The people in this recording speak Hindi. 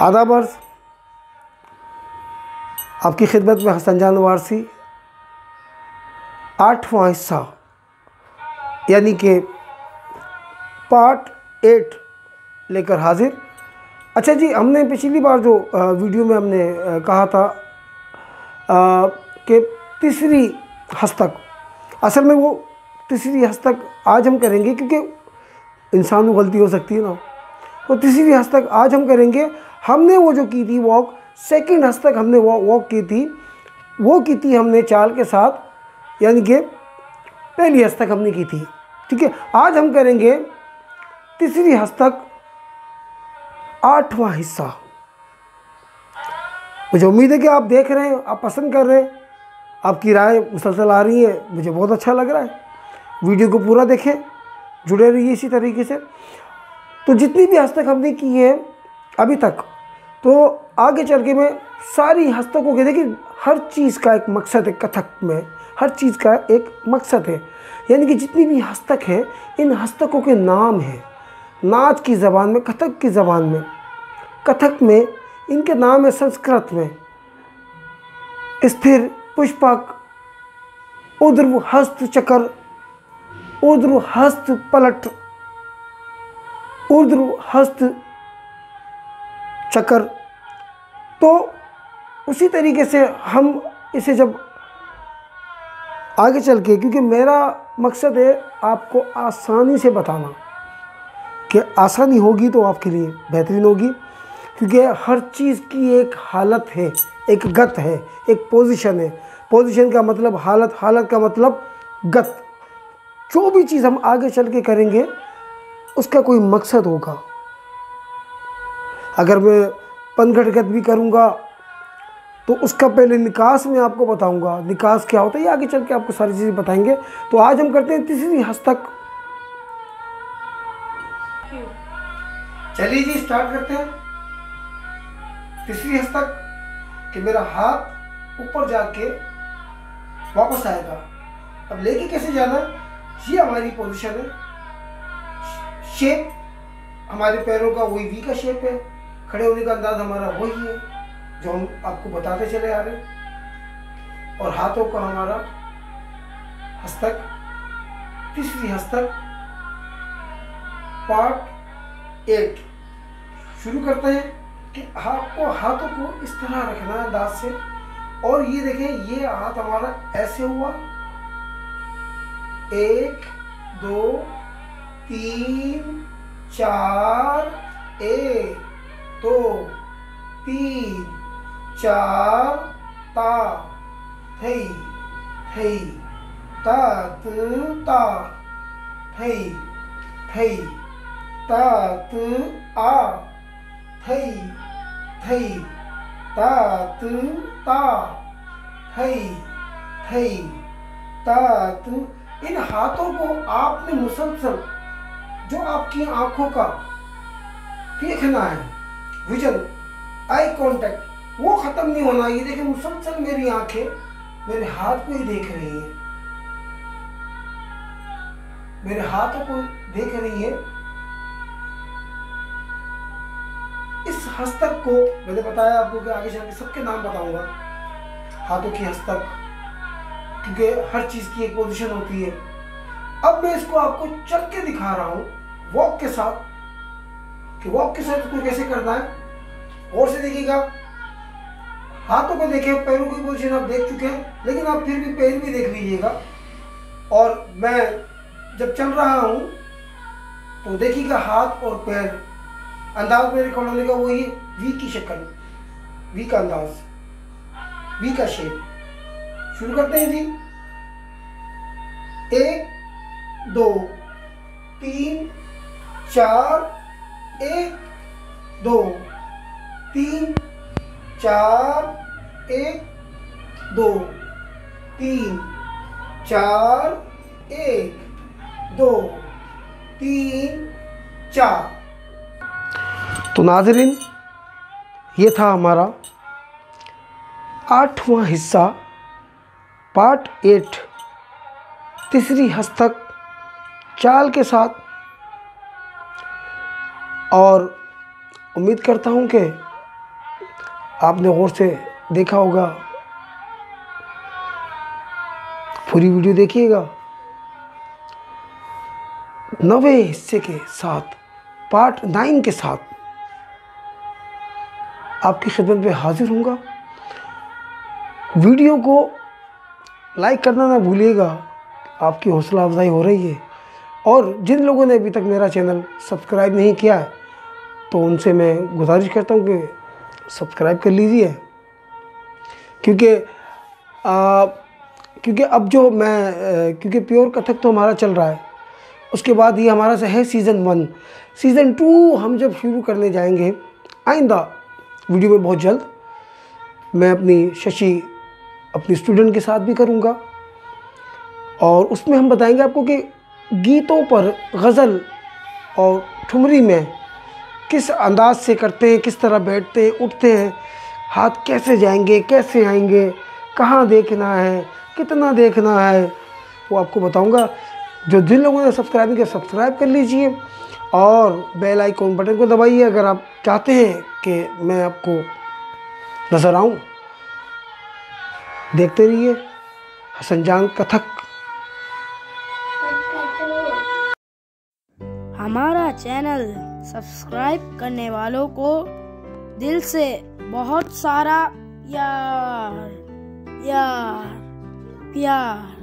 आदाब अर्ज़ आपकी खिदमत में हसन जान वारसी। आठवां हिस्सा। यानी कि पार्ट एट लेकर हाजिर। अच्छा जी, हमने पिछली बार जो वीडियो में हमने कहा था कि तीसरी हस्तक। असल में वो तीसरी हस्तक आज हम करेंगे क्योंकि इंसान को गलती हो सकती है ना। तो तीसरी हस्तक आज हम करेंगे हमने वो जो की थी वॉक सेकंड हस्तक हमने वो वॉक की थी। वो की थी हमने चाल के साथ, यानी कि पहली हस्तक हमने की थी। ठीक है? आज हम करेंगे तीसरी हस्तक आठवां हिस्सा। मुझे उम्मीद है कि आप देख रहे हैं, आप पसंद कर रहे हैं, आपकी राय मुसलसल आ रही है, मुझे बहुत अच्छा लग रहा है। वीडियो को पूरा देखें, जुड़े रहिए इसी तरीके से। तो जितनी भी हस्तक हमने की है, अभी तक तो आगे चल के मैं सारी हस्तकों के देखिए हर चीज़ का एक मकसद है कथक में, हर चीज़ का एक मकसद है। यानी कि जितनी भी हस्तक है, इन हस्तकों के नाम हैं। नाच की ज़बान में, कथक की ज़बान में। कथक में, इनके नाम है संस्कृत में। स्थिर, पुष्पक उद्रव हस्त चक्र उद्र हस्त पलट उद्र हस्त चक्र तो उसी तरीके से हम इसे जब आगे चल के, क्योंकि मेरा मकसद है आपको आसानी से बताना कि आसानी होगी तो आपके लिए बेहतरीन होगी, क्योंकि हर चीज़ की एक हालत है, एक गत है, एक पोजीशन है। पोजीशन का मतलब हालत हालत का मतलब गत। जो भी चीज़ हम आगे चल के करेंगे, उसका कोई मकसद होगा। अगर मैं गत भी करूँगा तो उसका पहले निकास में आपको बताऊँगा। निकास क्या होता है, ये आगे चल के आपको सारी चीज़ें बताएँगे। तो आज हम करते हैं तीसरी हस्तक। चलिए जी स्टार्ट करते हैं। तीसरी हस्तक, कि मेरा हाथ ऊपर जाके वापस आएगा। अब लेके कैसे जाना ये हमारी पोजीशन है। शेप हमारे पैरों का वही वी का शेप है। खड़े होने का अंदाज हमारा वही है, जो हम आपको बताते चले आ रहे और हाथों का हमारा हस्तक, तीसरी हस्तक, पार्ट एट शुरू करते हैं कि आपको हाथों को इस तरह रखना है अंदाज से। और ये देखें, ये हाथ हमारा ऐसे हुआ। एक, दो, तीन, चार, एक। दो, तीन, चार, ता थई थई ता ता थई थई ता आ थई थई ता ता थई थई ता। इन हाथों को आपने मुसलसल जो आपकी आँखों का देखना है विजन आई कांटेक्ट वो खत्म नहीं होना, ये देखिए मुसलसल मेरी आँखें, मेरे हाथ को ही देख रही है। मेरे हाथों को देख रही है। इस हस्तक को, मैंने बताया आपको कि आगे चल के सबके नाम बताऊँगा। हाथों की हस्तक, क्योंकि हर चीज़ की एक पोजीशन होती है। अब मैं इसको आपको चल के दिखा रहा हूँ वॉक के साथ। कि वॉक के साथ इसको कैसे करना है? और से देखिएगा, हाथों को देखें, पैरों की पोजीशन आप देख चुके हैं, लेकिन आप फिर भी पैर भी देख लीजिएगा। और मैं जब चल रहा हूँ तो देखिएगा हाथ और पैर, अंदाज मेरे खड़े होने का वही वी की शक्ल वी का अंदाज वी का शेप शुरू करते हैं जी। एक, दो, तीन, चार एक, दो, तीन, चार, एक, दो, तीन, चार, एक, दो, तीन, चार। तो नाजरीन, ये था हमारा आठवां हिस्सा, पार्ट एट, तीसरी हस्तक, चाल के साथ और उम्मीद करता हूँ कि आपने गौर से देखा होगा। पूरी वीडियो देखिएगा। नवे हिस्से के साथ पार्ट नाइन के साथ आपकी खिदमत में हाजिर होऊँगा। वीडियो को लाइक करना ना भूलिएगा। आपकी हौसला अफजाई हो रही है। और जिन लोगों ने अभी तक मेरा चैनल सब्सक्राइब नहीं किया है तो उनसे मैं गुजारिश करता हूँ कि सब्सक्राइब कर लीजिए। क्योंकि क्योंकि अब जो मैं क्योंकि प्योर कथक तो हमारा चल रहा है। उसके बाद ये हमारा से, है सीज़न वन सीज़न टू हम जब शुरू करने जाएँगे, आइंदा वीडियो में बहुत जल्द मैं अपनी शशि अपनी स्टूडेंट के साथ भी करूँगा। और उसमें हम बताएँगे आपको कि गीतों पर गज़ल और ठुमरी में किस अंदाज से करते हैं, किस तरह बैठते हैं, उठते हैं, हाथ कैसे जाएँगे, कैसे आएँगे, कहाँ देखना है, कितना देखना है, वो आपको बताऊँगा। जो जिन लोगों ने सब्सक्राइब किया, सब्सक्राइब कर लीजिए और बेल आइकॉन बटन को दबाइए। अगर आप चाहते हैं कि मैं आपको नज़र आऊँ, देखते रहिए। हसन जान कथक। हमारा चैनल सब्सक्राइब करने वालों को दिल से बहुत सारा यार यार प्यार।